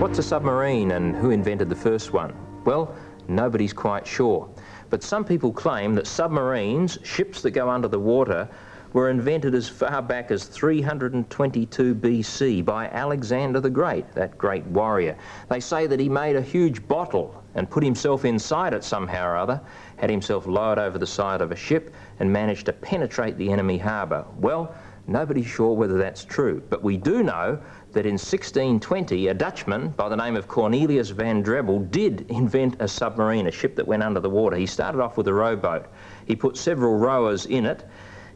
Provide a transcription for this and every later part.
What's a submarine and who invented the first one? Well, nobody's quite sure. But some people claim that submarines, ships that go under the water, were invented as far back as 322 BC by Alexander the Great, that great warrior. They say that he made a huge bottle and put himself inside it somehow or other, had himself lowered over the side of a ship and managed to penetrate the enemy harbour. Well, nobody's sure whether that's true, but we do know that in 1620 a Dutchman by the name of Cornelius van Drebbel did invent a submarine, a ship that went under the water. He started off with a rowboat. He put several rowers in it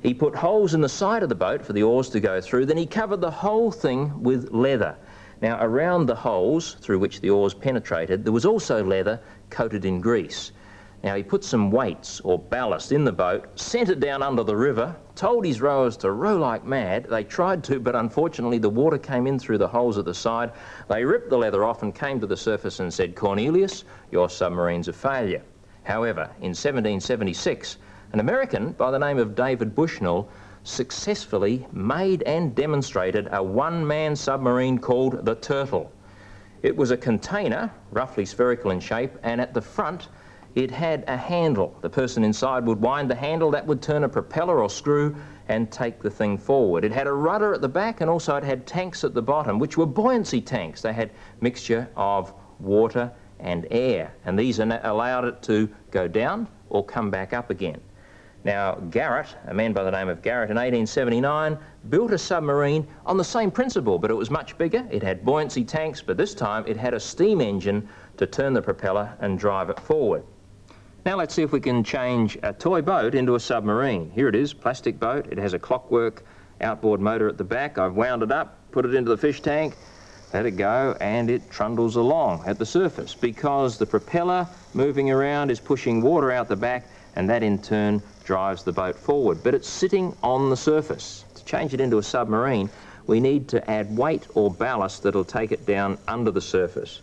he put holes in the side of the boat for the oars to go through. Then he covered the whole thing with leather. Now, around the holes through which the oars penetrated, there was also leather coated in grease. Now, he put some weights or ballast in the boat, sent it down under the river, told his rowers to row like mad. They tried to, but unfortunately, the water came in through the holes at the side. They ripped the leather off and came to the surface and said, Cornelius, your submarine's a failure. However, in 1776, an American by the name of David Bushnell successfully made and demonstrated a one-man submarine called the Turtle. It was a container, roughly spherical in shape, and at the front it had a handle. The person inside would wind the handle, that would turn a propeller or screw and take the thing forward. It had a rudder at the back and also it had tanks at the bottom, which were buoyancy tanks. They had mixture of water and air, and these allowed it to go down or come back up again. Now, Garrett, a man by the name of Garrett in 1879, built a submarine on the same principle, but it was much bigger. It had buoyancy tanks, but this time it had a steam engine to turn the propeller and drive it forward. Now let's see if we can change a toy boat into a submarine. Here it is, plastic boat. It has a clockwork outboard motor at the back. I've wound it up, put it into the fish tank, let it go, and it trundles along at the surface because the propeller moving around is pushing water out the back and that in turn drives the boat forward. But it's sitting on the surface. To change it into a submarine, we need to add weight or ballast that'll take it down under the surface.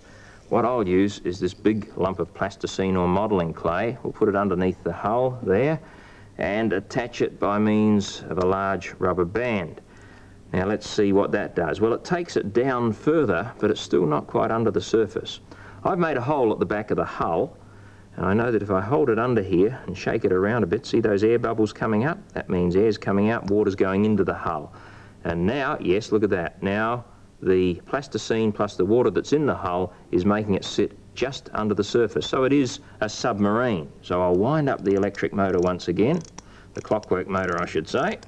What I'll use is this big lump of plasticine or modelling clay. We'll put it underneath the hull there and attach it by means of a large rubber band. Now let's see what that does. Well, it takes it down further, but it's still not quite under the surface. I've made a hole at the back of the hull and I know that if I hold it under here and shake it around a bit, see those air bubbles coming up? That means air's coming out, water's going into the hull. And now, yes, look at that. Now the plasticine plus the water that's in the hull is making it sit just under the surface. So it is a submarine. So I'll wind up the electric motor once again, the clockwork motor I should say,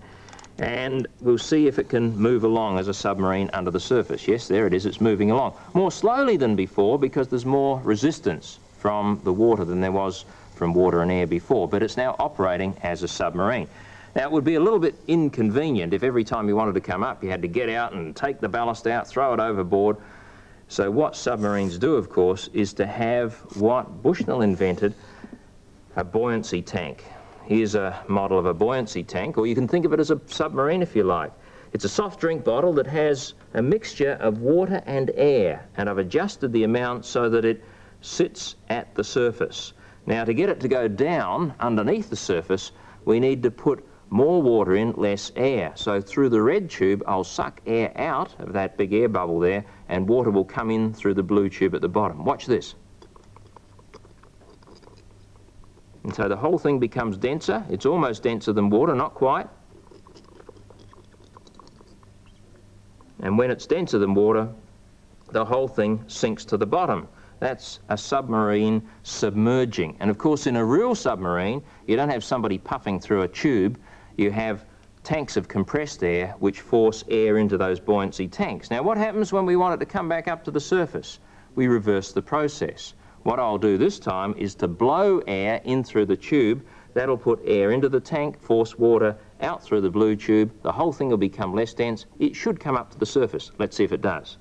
and we'll see if it can move along as a submarine under the surface. Yes, there it is, it's moving along. More slowly than before because there's more resistance from the water than there was from water and air before, but it's now operating as a submarine. Now, it would be a little bit inconvenient if every time you wanted to come up, you had to get out and take the ballast out, throw it overboard. So what submarines do, of course, is to have what Bushnell invented, a buoyancy tank. Here's a model of a buoyancy tank, or you can think of it as a submarine if you like. It's a soft drink bottle that has a mixture of water and air, and I've adjusted the amount so that it sits at the surface. Now to get it to go down underneath the surface, we need to put more water in, less air. So through the red tube, I'll suck air out of that big air bubble there, and water will come in through the blue tube at the bottom. Watch this. And so the whole thing becomes denser. It's almost denser than water, not quite. And when it's denser than water, the whole thing sinks to the bottom. That's a submarine submerging. And of course, in a real submarine, you don't have somebody puffing through a tube. You have tanks of compressed air which force air into those buoyancy tanks. Now, what happens when we want it to come back up to the surface? We reverse the process. What I'll do this time is to blow air in through the tube. That'll put air into the tank, force water out through the blue tube. The whole thing will become less dense. It should come up to the surface. Let's see if it does.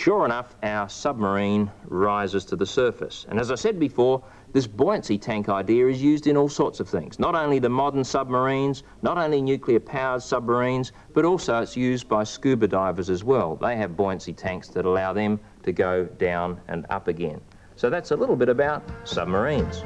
Sure enough, our submarine rises to the surface. And as I said before, this buoyancy tank idea is used in all sorts of things. Not only the modern submarines, not only nuclear-powered submarines, but also it's used by scuba divers as well. They have buoyancy tanks that allow them to go down and up again. So that's a little bit about submarines.